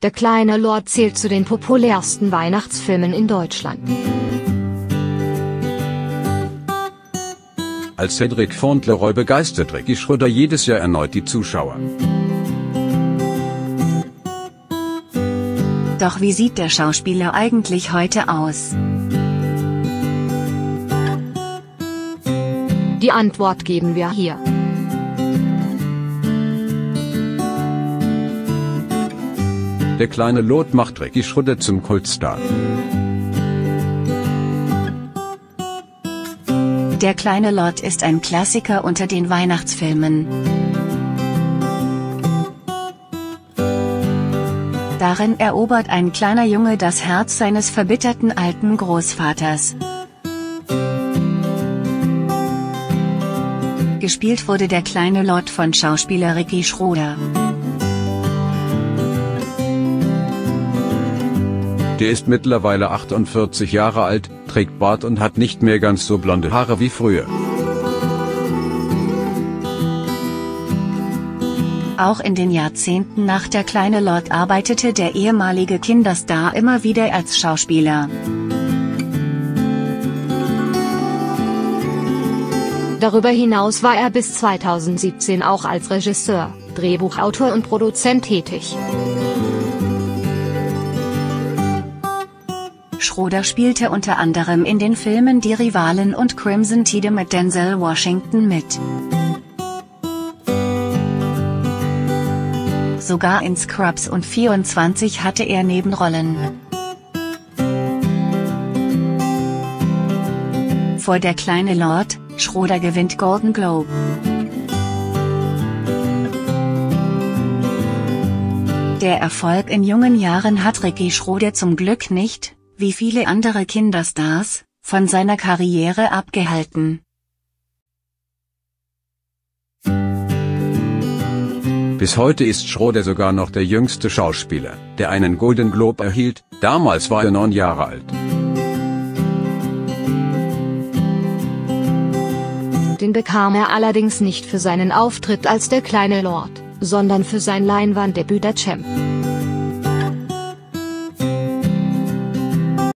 Der kleine Lord zählt zu den populärsten Weihnachtsfilmen in Deutschland. Als Cedric Fauntleroy begeistert Ricky Schröder jedes Jahr erneut die Zuschauer. Doch wie sieht der Schauspieler eigentlich heute aus? Die Antwort geben wir hier. Der kleine Lord macht Ricky Schröder zum Kultstar. Der kleine Lord ist ein Klassiker unter den Weihnachtsfilmen. Darin erobert ein kleiner Junge das Herz seines verbitterten alten Großvaters. Gespielt wurde der kleine Lord von Schauspieler Ricky Schroder. Der ist mittlerweile 48 Jahre alt, trägt Bart und hat nicht mehr ganz so blonde Haare wie früher. Auch in den Jahrzehnten nach der kleine Lord arbeitete der ehemalige Kinderstar immer wieder als Schauspieler. Darüber hinaus war er bis 2017 auch als Regisseur, Drehbuchautor und Produzent tätig. Schroder spielte unter anderem in den Filmen Die Rivalen und Crimson Tide mit Denzel Washington mit. Sogar in Scrubs und 24 hatte er Nebenrollen. Vor der kleine Lord, Schroder gewinnt Golden Globe. Der Erfolg in jungen Jahren hat Ricky Schroder zum Glück nicht, wie viele andere Kinderstars, von seiner Karriere abgehalten. Bis heute ist Schroder sogar noch der jüngste Schauspieler, der einen Golden Globe erhielt, damals war er neun Jahre alt. Den bekam er allerdings nicht für seinen Auftritt als der kleine Lord, sondern für sein Leinwanddebüt der Champ.